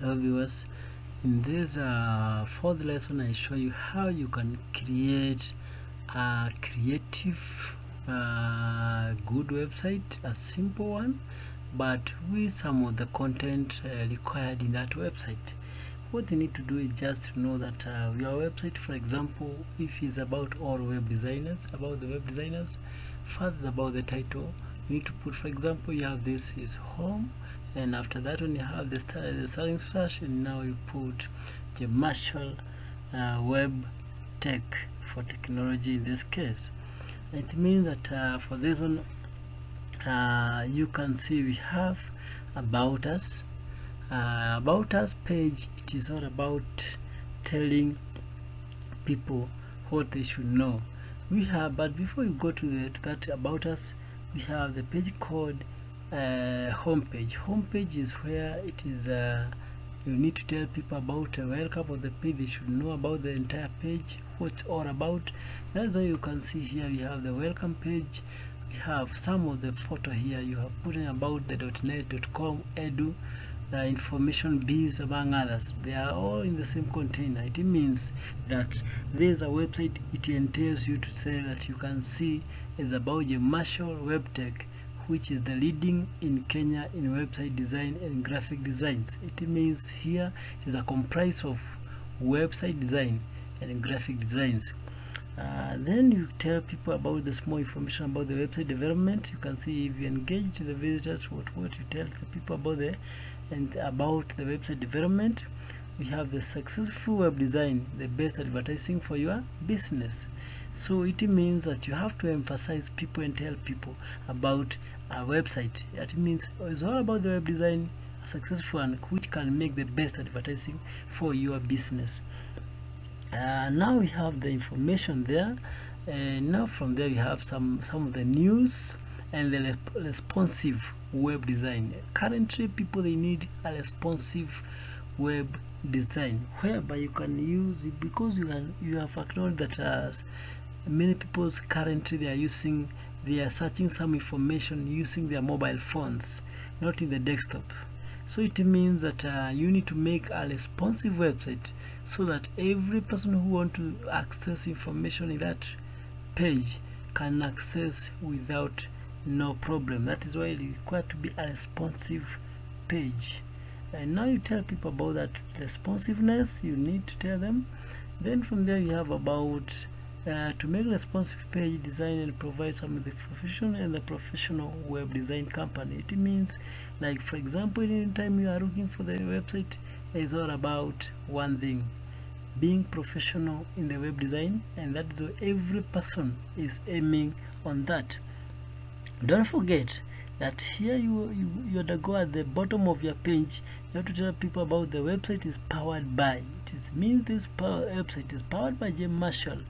hello viewers. In this uh, fourth lesson I show you how you can create a creative uh, good website a simple one but with some of the content uh, required in that website. What you need to do is just know that uh, your website for example if it's about all web designers about the web designers first about the title. You need to put for example you have this is home and after that when you have the, the starting slash and now you put the Marshall uh, web tech for technology in this case. It means that uh, for this one uh, you can see we have about us. Uh, about us page it is all about telling people what they should know. We have but before you go to, the, to that about us we have the page called uh, homepage. Homepage is where it is uh, you need to tell people about a welcome of the page they should know about the entire page what's all about. That's why you can see here we have the welcome page. We have some of the photo here you have put in about the .net.com edu uh, information bees among others. They are all in the same container. It means that there is a website it entails you to say that you can see is about the Marshall Web Tech which is the leading in Kenya in website design and graphic designs. It means here it is a comprise of website design and graphic designs. Uh, then you tell people about the small information about the website development. You can see if you engage the visitors, what what you tell the people about the and about the website development. We have the successful web design, the best advertising for your business so it means that you have to emphasize people and tell people about a website that means it's all about the web design successful and which can make the best advertising for your business. Uh, now we have the information there. And now from there we have some some of the news and the responsive web design. Currently people they need a responsive web design whereby you can use it because you can you have acknowledged that uh, many people currently they are using they are searching some information using their mobile phones not in the desktop. So it means that uh, you need to make a responsive website so that every person who want to access information in that page can access without no problem. That is why it required to be a responsive page. And now you tell people about that responsiveness you need to tell them. Then from there you have about uh, to make responsive page design and provide some of the professional and the professional web design company. It means like for example anytime you are looking for the website it's all about one thing being professional in the web design and that is what every person is aiming on that. Don't forget that here you you you have to go at the bottom of your page you have to tell people about the website is powered by. It means this power website is powered by Jim Marshall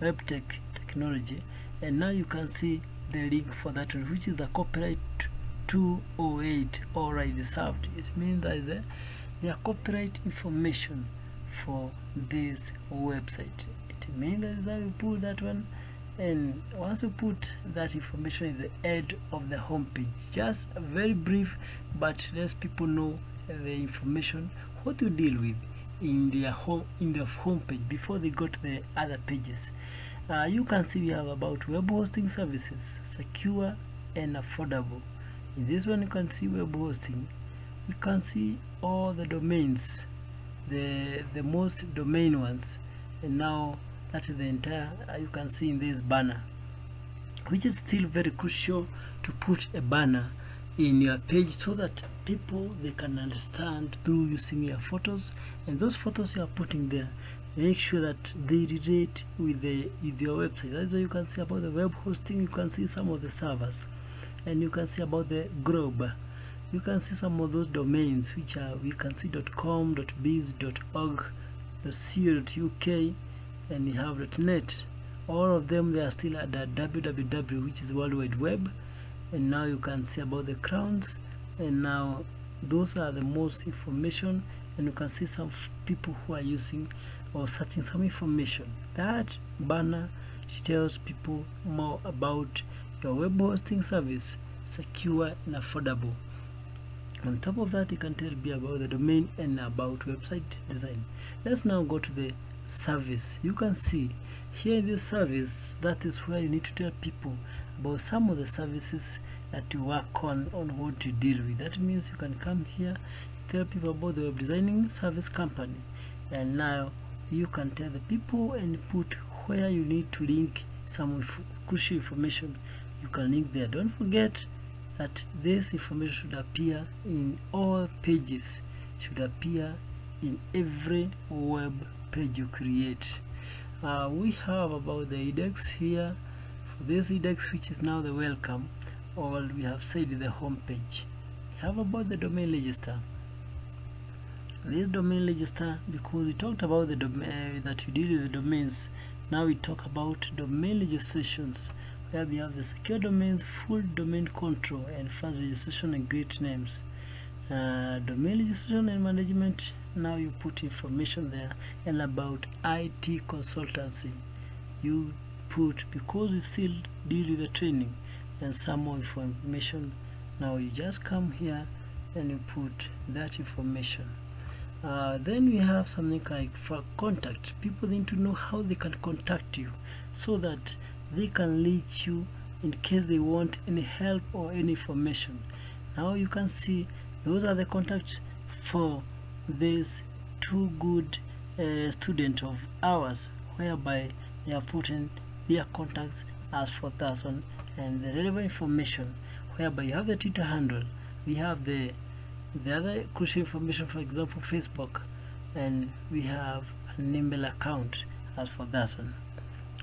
web tech technology and now you can see the link for that one which is the copyright 208 already reserved it means that the, the copyright information for this website. It means that you put that one and once you put that information in the head of the home page just very brief but lets people know the information what you deal with in their home in the home page before they go to the other pages. Uh, you can see we have about web hosting services secure and affordable. In this one you can see web hosting. You can see all the domains the the most domain ones. And now that is the entire uh, you can see in this banner which is still very crucial to put a banner in your page so that people they can understand through using your photos. And those photos you are putting there make sure that they relate with the with your website. That's why you can see about the web hosting you can see some of the servers and you can see about the globe. You can see some of those domains which are we can see .dot .com .dot .biz .dot .org .co.uk and you have .net. All of them they are still at www which is world wide web and now you can see about the crowns. And now those are the most information. And you can see some people who are using or searching some information. That banner tells people more about your web hosting service secure and affordable. On top of that you can tell me about the domain and about website design. Let's now go to the service. You can see here in this service that is where you need to tell people about some of the services that you work on on what you deal with. That means you can come here tell people about the web designing service company and now you can tell the people and put where you need to link some crucial information. You can link there. Don't forget that this information should appear in all pages should appear in every web page you create. Uh, we have about the index here this index which is now the welcome. All we have said the home page. We have about the domain register. This domain register because we talked about the domain that we deal with the domains now we talk about domain registrations where we have the secure domains full domain control and fast registration and great names. Uh, domain registration and management now you put information there and about IT consultancy. You put because we still deal with the training and some more information. Now you just come here and you put that information. Uh, then we have something like for contact. People need to know how they can contact you so that they can reach you in case they want any help or any information. Now you can see those are the contacts for these two good uh, student of ours whereby they are putting their contacts as for that one and the relevant information whereby you have the Twitter handle we have the the other crucial information for example Facebook and we have an email account as for that one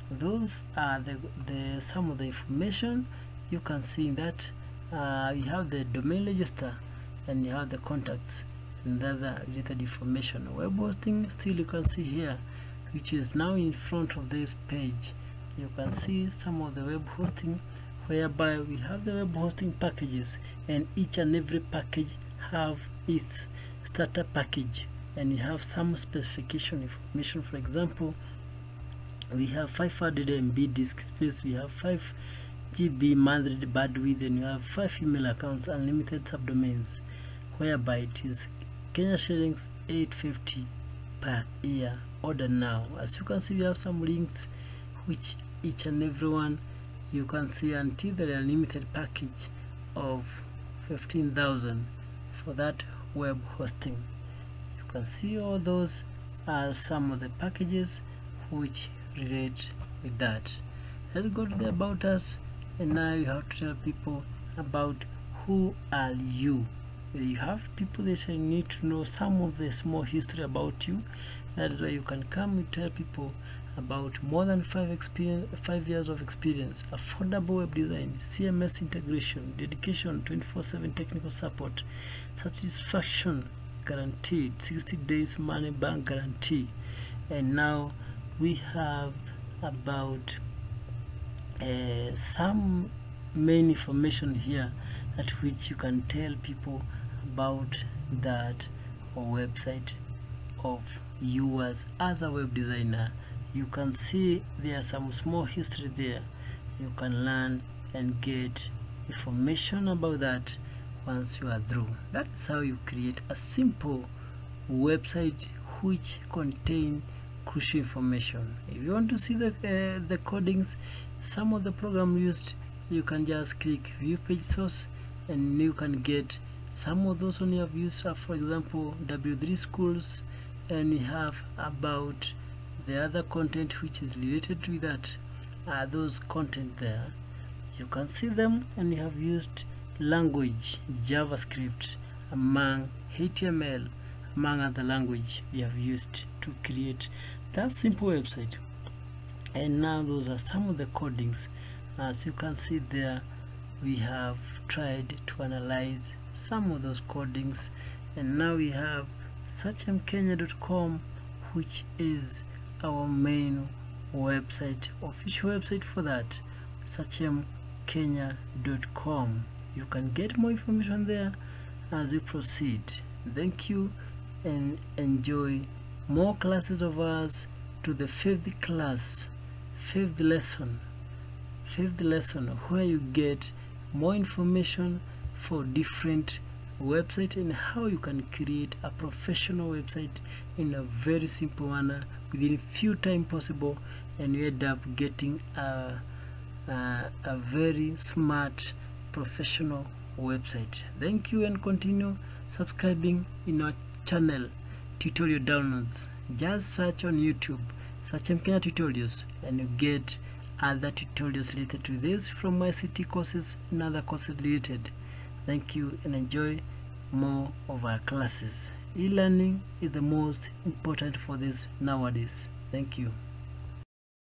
those are the, the some of the information you can see that uh, you have the domain register and you have the contacts and the other related information. Web hosting still you can see here which is now in front of this page you can see some of the web hosting whereby we have the web hosting packages and each and every package have its starter package. And you have some specification information. For example we have 500 MB disk space we have 5 GB monthly bandwidth and you have 5 email accounts unlimited subdomains whereby it is Kenya shillings 850 per year order now. As you can see we have some links which each and every one you can see until the unlimited package of 15,000 for that web hosting. You can see all those are some of the packages which relate with that. Let's go to the about us and now you have to tell people about who are you. You have people that need to know some of the small history about you. That is why you can come and tell people about more than five experience five years of experience affordable web design cms integration dedication 24/7 technical support satisfaction guaranteed 60 days money bank guarantee. And now we have about uh, some main information here at which you can tell people about that website of yours as a web designer you can see there are some small history there. You can learn and get information about that once you are through. That's how you create a simple website which contain crucial information. If you want to see the uh, the codings some of the program used you can just click view page source and you can get some of those one you have used are for example w3 schools and we have about the other content which is related to that are those content there. You can see them and you have used language javascript among html among other language we have used to create that simple website. And now those are some of the codings. As you can see there we have tried to analyze some of those codings. And now we have sachemkenya.com which is our main website official website for that sachemkenya.com you can get more information there as we proceed. Thank you and enjoy more classes of us to the fifth class fifth lesson fifth lesson where you get more information for different website and how you can create a professional website in a very simple manner within few time possible and you end up getting a, a, a very smart professional website. Thank you and continue subscribing in our channel tutorial downloads. Just search on youtube Sachem Kenya tutorials and you get other tutorials related to this from my city courses and other courses related. Thank you and enjoy more of our classes e-learning is the most important for this nowadays. Thank you